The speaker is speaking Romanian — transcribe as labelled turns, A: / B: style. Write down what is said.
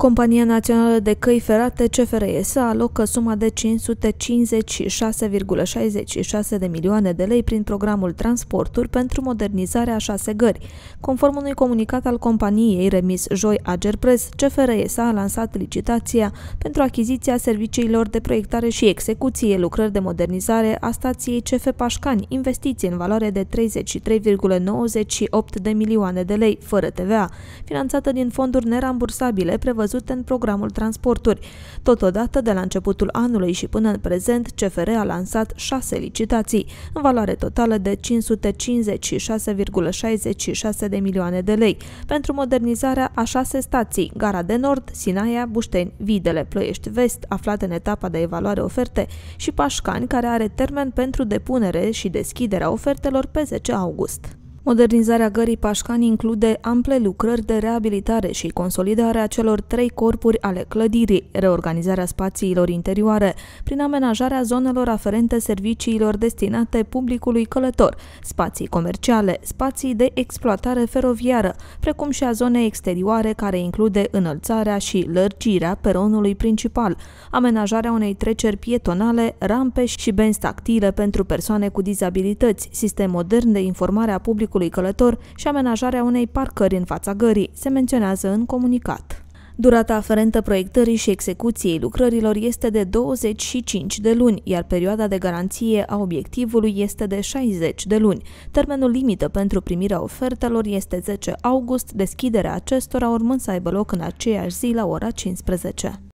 A: Compania Națională de Căi Ferate, CFRS, alocă suma de 556,66 de milioane de lei prin programul Transporturi pentru modernizarea a șase gări. Conform unui comunicat al companiei remis joi Agerpres, CFRS a lansat licitația pentru achiziția serviciilor de proiectare și execuție, lucrări de modernizare a stației CF Pașcani, investiții în valoare de 33,98 de milioane de lei, fără TVA, finanțată din fonduri nerambursabile prevăzute prevăzute în programul transporturi. Totodată, de la începutul anului și până în prezent, CFR a lansat șase licitații, în valoare totală de 556,66 de milioane de lei, pentru modernizarea a șase stații, Gara de Nord, Sinaia, Bușteni, Videle, Ploiești Vest, aflate în etapa de evaluare oferte, și Pașcani, care are termen pentru depunere și deschiderea ofertelor pe 10 august. Modernizarea gării Pașcani include ample lucrări de reabilitare și consolidarea celor trei corpuri ale clădirii, reorganizarea spațiilor interioare, prin amenajarea zonelor aferente serviciilor destinate publicului călător, spații comerciale, spații de exploatare feroviară, precum și a zonei exterioare care include înălțarea și lărgirea peronului principal, amenajarea unei treceri pietonale, rampe și benzi tactile pentru persoane cu dizabilități, sistem modern de informare a publicului publicului călător și amenajarea unei parcări în fața gării, se menționează în comunicat. Durata aferentă proiectării și execuției lucrărilor este de 25 de luni, iar perioada de garanție a obiectivului este de 60 de luni. Termenul limită pentru primirea ofertelor este 10 august, deschiderea acestora urmând să aibă loc în aceeași zi la ora 15.